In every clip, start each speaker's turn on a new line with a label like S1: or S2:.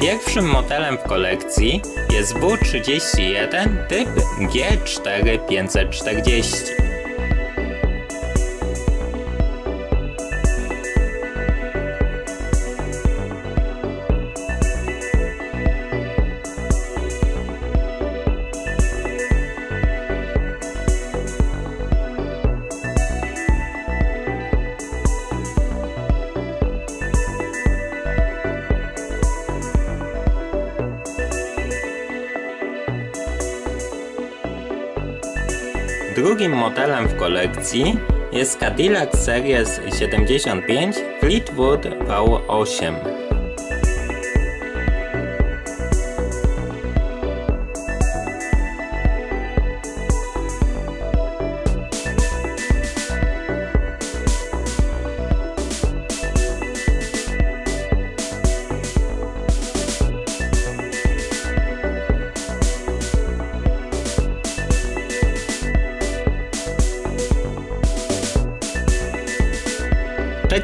S1: Pierwszym modelem w kolekcji jest W31 typ G4540. Drugim modelem w kolekcji jest Cadillac Series 75 Fleetwood V8.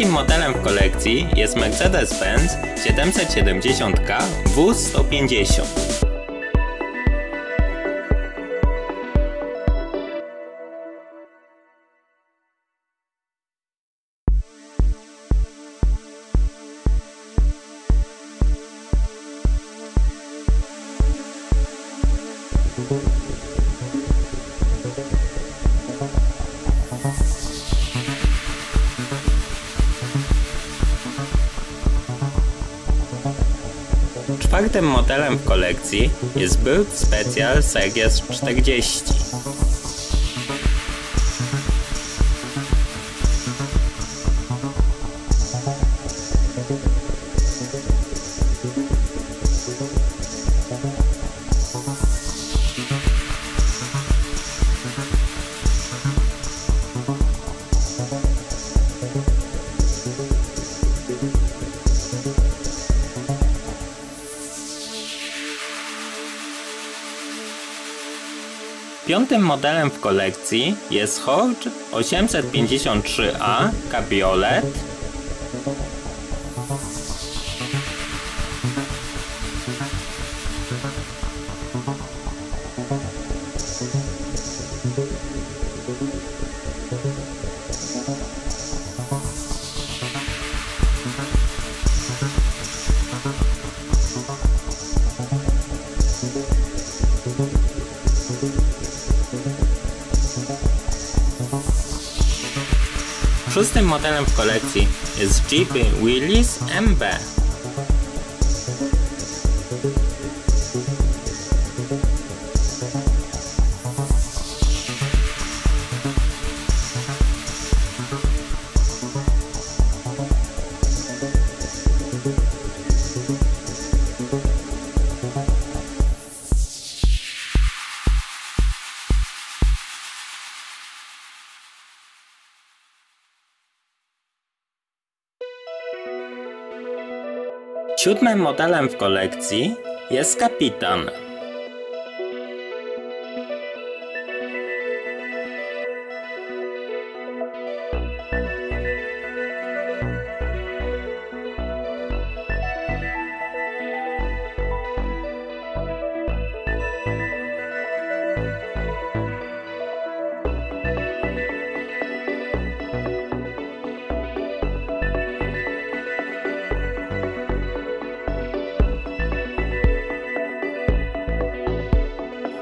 S1: Trzecim modelem w kolekcji jest Mercedes-Benz 770K W150. Czwartym modelem w kolekcji jest Build Special Series 40. Piątym modelem w kolekcji jest Horch 853A Cabriolet Szóstym modelem w kolekcji jest Jeep Willys MB. Siódmym modelem w kolekcji jest Kapitan.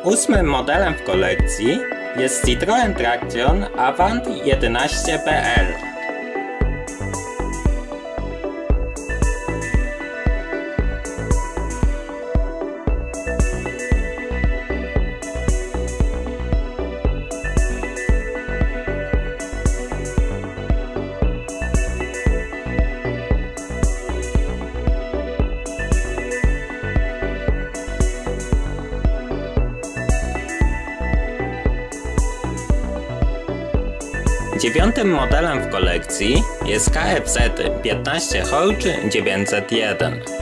S1: Ósmym modelem w kolekcji jest Citroen Traction Avant 11PL. Dziewiątym modelem w kolekcji jest KFZ 15 Horch 901.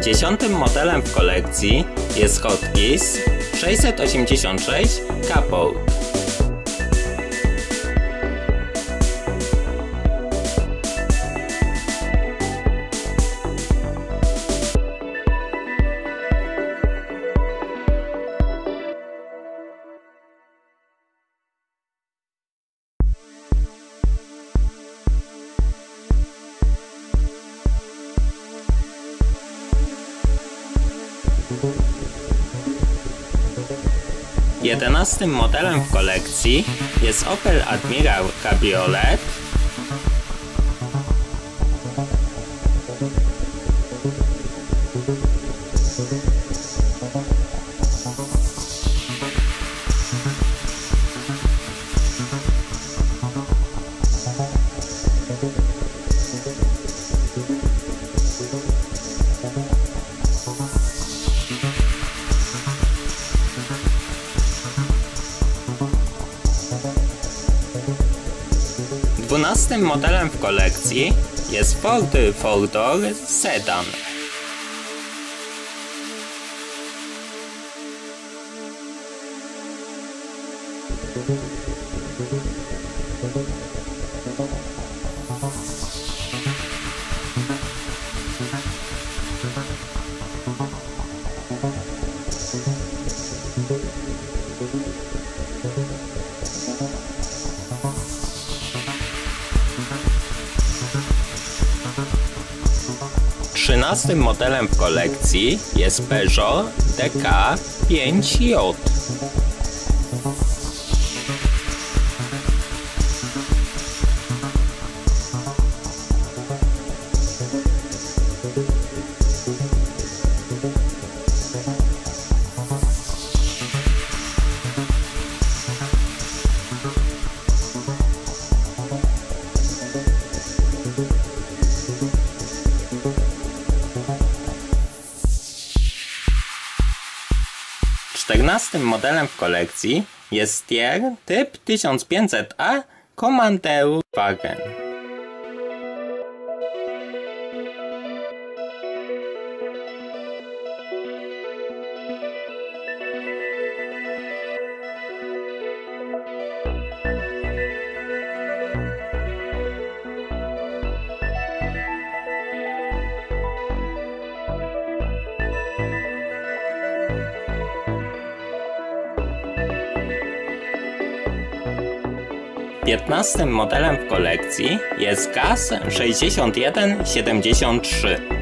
S1: Dziesiątym modelem w kolekcji jest Hotkeys 686 Couple. Jedenastym modelem w kolekcji jest Opel Admiral Cabriolet Dwunastym modelem w kolekcji jest Ford Four-Door Sedan. Trzynastym modelem w kolekcji jest Peugeot DK 5J. 14 modelem w kolekcji jest tier typ 1500A Kommanderu Wagen. Piętnastym modelem w kolekcji jest GAZ 6173.